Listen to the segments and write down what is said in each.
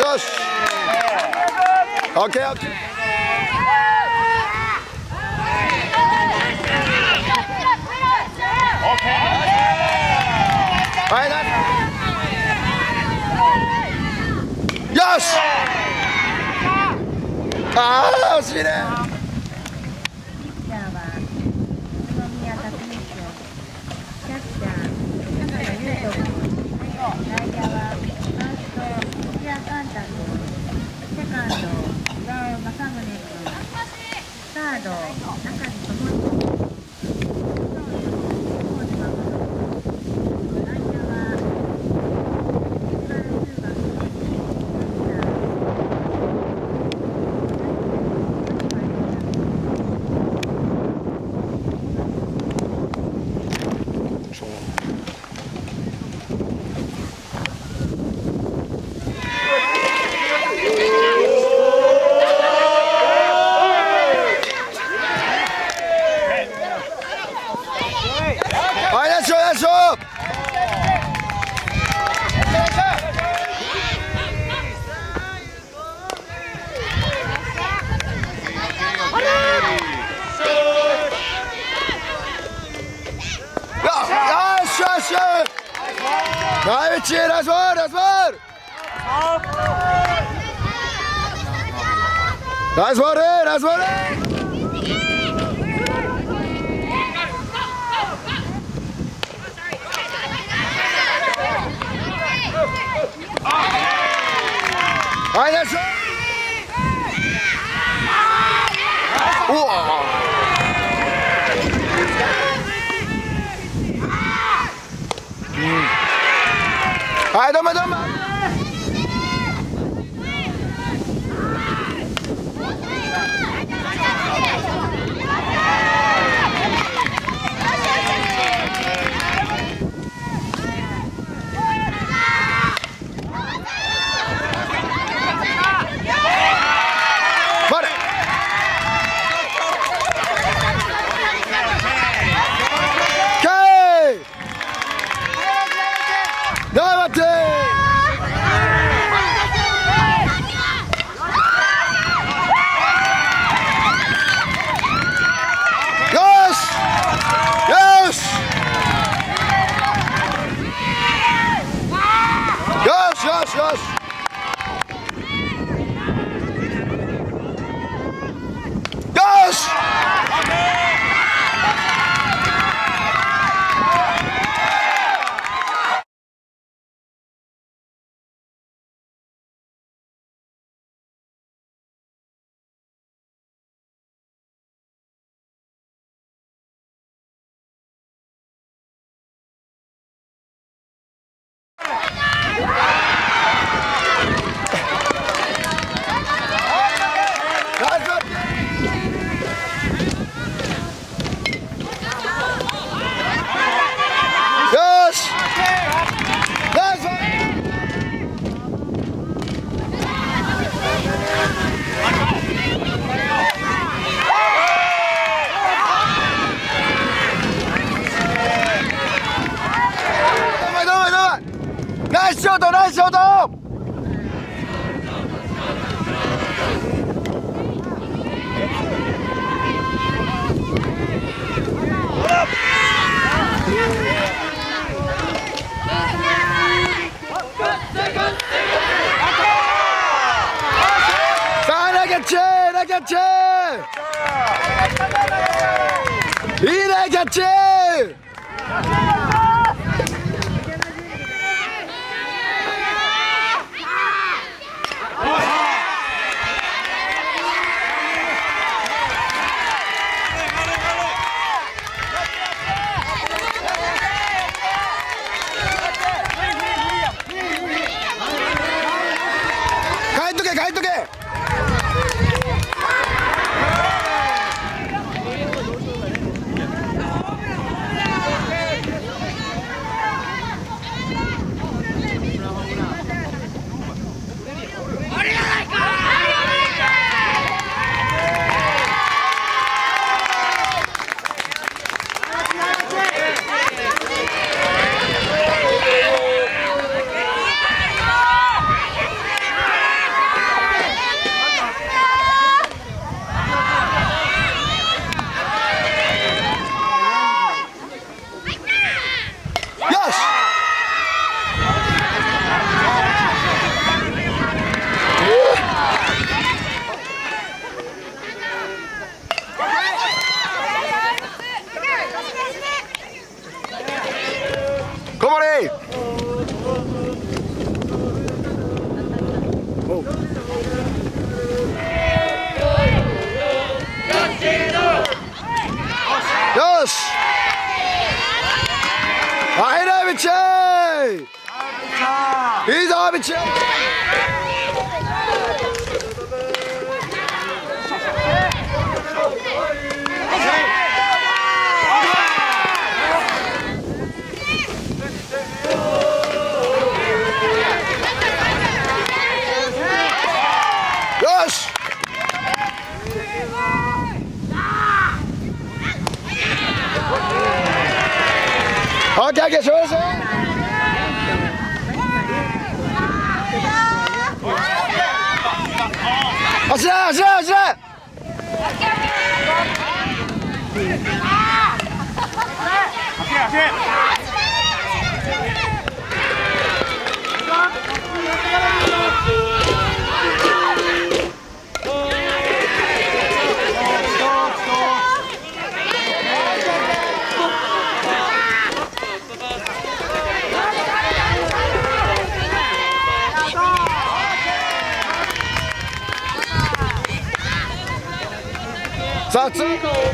よし OK!、よし。ああ惜しいね。Vai, mentira, Asmoro, Asmoro! Asmoro, Asmoro! 哎他们他们 Catch it! Yes! Hayır Abiçi! Biz う走れ走れ走れさあ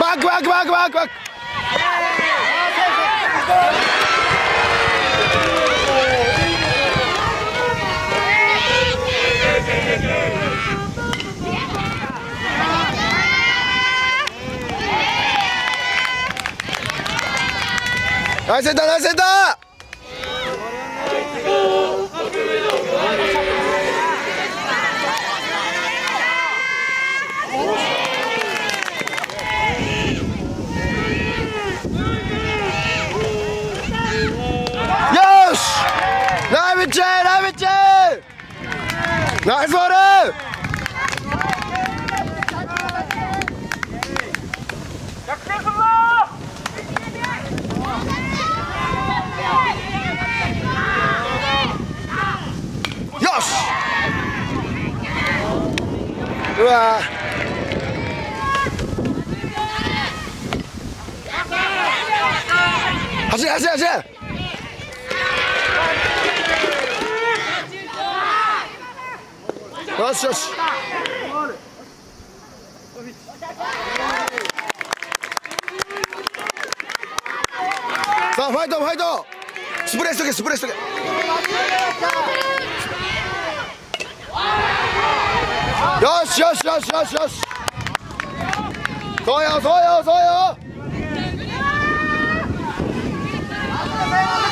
Bak bak bak bak bak. Vai sentar, vai sentar! Yes! Nice one! 走れ走れよしよしさあファイトファイトスプレーしとけスプレーしとけよしよしよしよしよし。そうよそうよそうよ。Thank you.